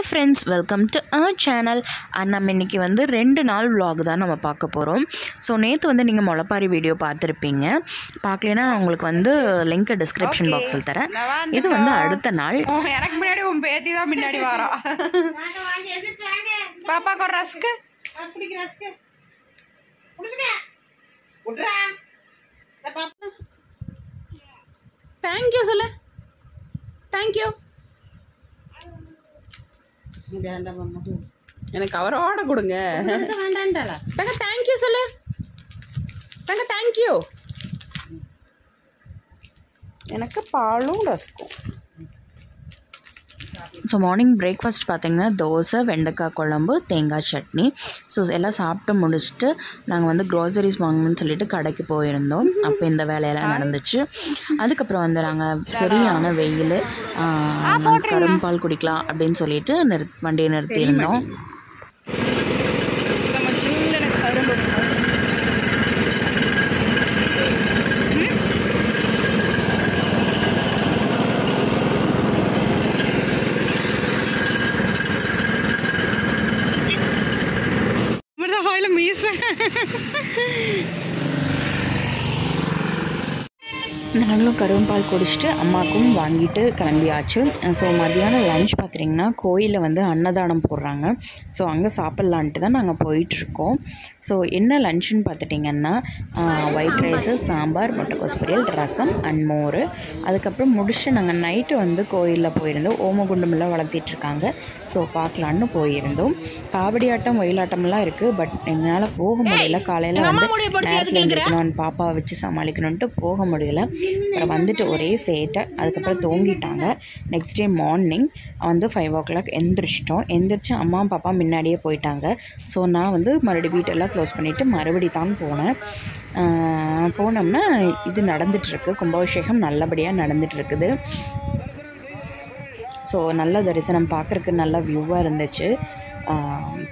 Hi friends welcome to a channel நம்ம இன்றைக்கி வந்து ரெண்டு நாள் vlog தான் நம்ம பார்க்க போகிறோம் ஸோ நேற்று வந்து நீங்கள் முளைப்பாரி வீடியோ பார்த்துருப்பீங்க. பார்க்கலனா நான் உங்களுக்கு வந்து லிங்க்கை டிஸ்கிரிப்ஷன் பாக்ஸில் தரேன். இது வந்து அடுத்த நாள். எனக்கு முன்னாடி உன் பேத்தி தான் முன்னாடி வரா. பாப்பாக்கு ஒரு ரஸ்க்கு. தேங்க்யூ சொல்லு. தேங்க்யூ எனக்கு அவரோட கொடுங்க. தங்க தேங்க்யூ சொல்லு. தங்க தேங்க்யூ எனக்கு பாலும் ரஸ்க்கும். ஸோ மார்னிங் பிரேக்ஃபாஸ்ட் பார்த்தீங்கன்னா தோசை வெண்டைக்காய் குழம்பு தேங்காய் சட்னி. ஸோ எல்லாம் சாப்பிட்டு முடிச்சுட்டு நாங்கள் வந்து க்ரோசரிஸ் வாங்கணும்னு சொல்லிட்டு கடைக்கு போயிருந்தோம். அப்போ இந்த வேலையெல்லாம் நடந்துச்சு. அதுக்கப்புறம் வந்து நாங்கள் சரியான வெயில் கரும்பால் குடிக்கலாம் அப்படின்னு சொல்லிட்டு நிறு வண்டியை நிறுத்தியிருந்தோம். പോയാലും മീസ് நாங்களும் கரும்பால் குடிச்சிட்டு அம்மாவுக்கும் வாங்கிட்டு கிளம்பியாச்சு. ஸோ மதியானம் லஞ்ச் பார்த்துட்டிங்கன்னா கோயிலில் வந்து அன்னதானம் போடுறாங்க. ஸோ அங்கே சாப்பிட்லான்ட்டு தான் நாங்கள் போயிட்டுருக்கோம். ஸோ என்ன லஞ்சுன்னு பார்த்துட்டிங்கன்னா ஒயிட் ரைஸு சாம்பார் முட்டைக்கோஸ் பொரியல் ரசம் அண்ட் மோர். அதுக்கப்புறம் முடிச்சு நாங்கள் நைட்டு வந்து கோயிலில் போயிருந்தோம். ஓமகுண்டமெல்லாம் வளர்த்திட்ருக்காங்க ஸோ பார்க்கலான்னு போயிருந்தோம். காவடி ஆட்டம் ஒயிலாட்டம்லாம் இருக்குது பட் எங்களால் போக முடியல. காலையில் வந்து நேரத்தில் எந்திரிக்கணும் பாப்பாவை வச்சு சமாளிக்கணுன்ட்டு போக முடியல. அப்புறம் வந்துட்டு ஒரே சேட்டை அதுக்கப்புறம் தூங்கிட்டாங்க. நெக்ஸ்ட் டே மார்னிங் வந்து ஃபைவ் ஓ கிளாக் எந்திரிச்சிட்டோம். எந்திரிச்சு அம்மா பாப்பா முன்னாடியே போயிட்டாங்க. ஸோ நான் வந்து மறுபடியும் வீட்டெல்லாம் க்ளோஸ் பண்ணிவிட்டு மறுபடி தான் போனேன் போனோம்னா இது நடந்துகிட்ருக்கு கும்பாபிஷேகம் நல்லபடியாக நடந்துகிட்ருக்குது ஸோ நல்ல தரிசனம் பார்க்குறக்கு நல்ல வியூவாக இருந்துச்சு.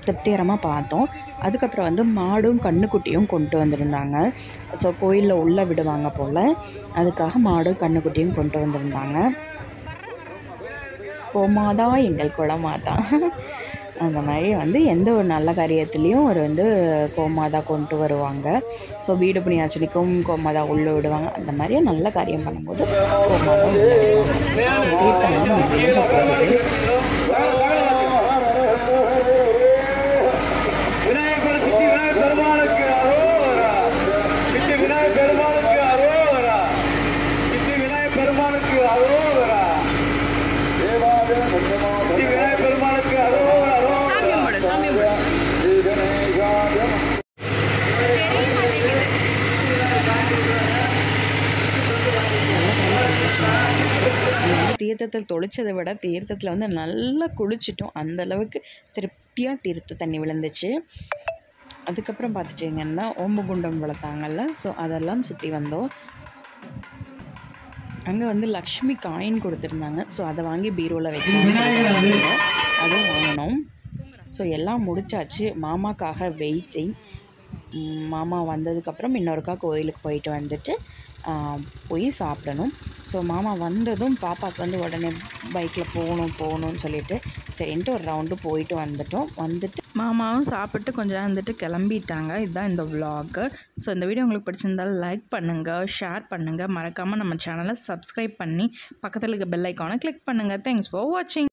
திருப்திகரமாக பார்த்தோம். அதுக்கப்புறம் வந்து மாடும் கண்ணுக்குட்டியும் கொண்டு வந்திருந்தாங்க. ஸோ கோயிலில் உள்ளே விடுவாங்க போல். அதுக்காக மாடும் கண்ணுக்குட்டியும் கொண்டு வந்திருந்தாங்க. கோமாதா எங்கள் குளமாதான் அந்த மாதிரி வந்து எந்த ஒரு நல்ல காரியத்துலேயும் ஒரு வந்து கோமாதா கொண்டு வருவாங்க. ஸோ வீடு புண்ணியாச்சலிக்கும் கோமாதா உள்ளே விடுவாங்க. அந்த மாதிரி நல்ல காரியம் பண்ணும்போது கோமாதா உள்ளே ஸோ தீர்த்தம் போகுது விநாயகர் விநாயகர் பெருமாளுக்கு விநாயகர் பெருமாள் தீர்த்தத்தில் தொளிச்சதை விட தீர்த்தத்தில் வந்து நல்லா குளிச்சிட்டோம். அந்தளவுக்கு திருப்தியாக தீர்த்த தண்ணி விழுந்துச்சு. அதுக்கப்புறம் பார்த்துட்டிங்கன்னா ஓம்புகுண்டம் வளர்த்தாங்கல்ல ஸோ அதெல்லாம் சுற்றி வந்தோம். அங்கே வந்து லக்ஷ்மி காயின் கொடுத்துருந்தாங்க. ஸோ அதை வாங்கி பீரோவில் வைக்கணும் அதுவும் வாங்கினோம். ஸோ எல்லாம் முடிச்சாச்சு. மாமாக்காக வெயிட்டிங் மாமா வந்ததுக்கப்புறம் இன்னொருக்கா கோயிலுக்கு போயிட்டு வந்துட்டு போய் சாப்பிடணும். ஸோ மாமா வந்ததும் பாப்பாவுக்கு வந்து உடனே பைக்கில் போகணும் போகணும்னு சொல்லிட்டு சரின்ட்டு ஒரு ரவுண்டு போயிட்டு வந்துட்டோம். வந்துட்டு மாமாவும் சாப்பிட்டு கொஞ்ச வந்துட்டு கிளம்பிட்டாங்க. இதுதான் இந்த விலாகு ஸோ இந்த வீடியோ உங்களுக்கு பிடிச்சிருந்தால் லைக் பண்ணுங்கள் ஷேர் பண்ணுங்கள் மறக்காமல் நம்ம சேனலை சப்ஸ்கிரைப் பண்ணி பக்கத்தில் இருக்க பெல் ஐக்கானை கிளிக் பண்ணுங்கள் தேங்க்ஸ் ஃபார் வாட்சிங்